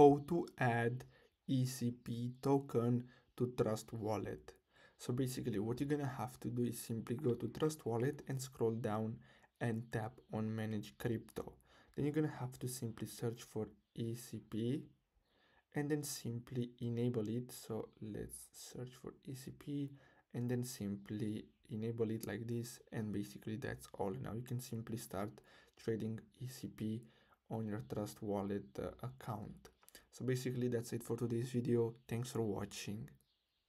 how to add ICP token to Trust Wallet. So basically what you're gonna have to do is simply go to Trust Wallet and scroll down and tap on manage crypto. Then you're gonna have to simply search for ICP and then simply enable it. So let's search for ICP and then simply enable it like this and basically that's all now you can simply start trading ICP on your trust wallet uh, account so basically that's it for today's video. Thanks for watching